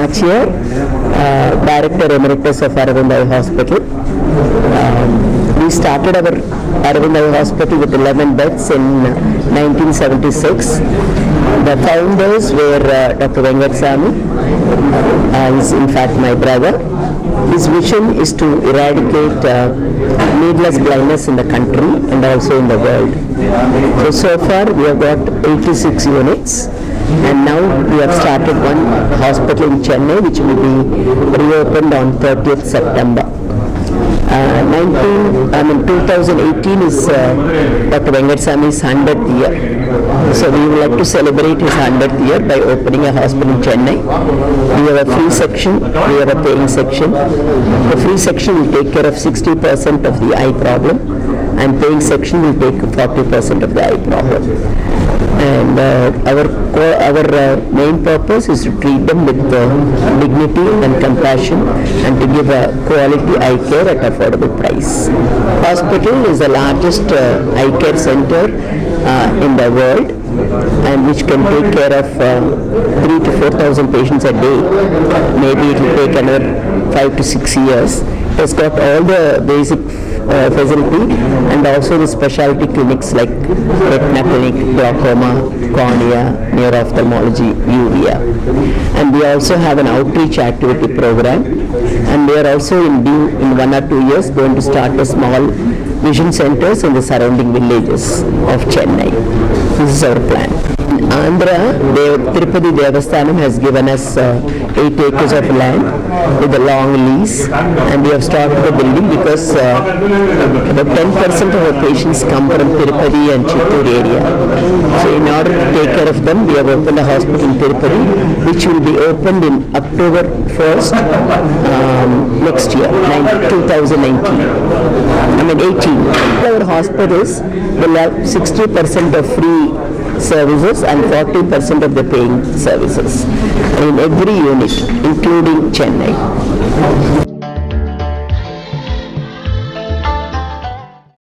Natchiar, uh, Director Emeritus of Aravind Eye Hospital. Um, we started our Aravind Eye Hospital with 11 beds in 1976. The founders were uh, Dr. Venkataswamy, uh, in fact my brother. His vision is to eradicate uh, needless blindness in the country and also in the world. So, so far we have got 86 units and now we have started one hospital in Chennai which will be reopened on 30th September. Uh, 19, I mean 2018 is uh, Dr. Venkataswamy's 100th year. So we would like to celebrate his 100th year by opening a hospital in Chennai. We have a free section, we have a paying section. The free section will take care of 60% of the eye problem and paying section will take 40% of the eye problem. And uh, our our uh, main purpose is to treat them with uh, dignity and compassion and to give a quality eye care at affordable price. Hospital is the largest uh, eye care center uh, in the world and which can take care of uh, 3 to 4,000 patients a day. Maybe it will take another 5 to 6 years. Has got all the basic uh, facility and also the specialty clinics like retina clinic, glaucoma, cornea, neuro-ophthalmology, uvea. And we also have an outreach activity program and we are also in due in one or two years going to start a small vision centers in the surrounding villages of Chennai. This is our plan. Andhra, Dev, Tirupati Devasthanam has given us uh, 8 acres of land with a long lease and we have started the building because uh, about 10% of our patients come from Tirupati and Chittoor area. So in order to take care of them, we have opened a hospital in Tirupati which will be opened in October 1st um, next year, nine- 2019. I mean 18. Our hospitals will have 60% of free services and 40% of the paying services in every unit, including Chennai.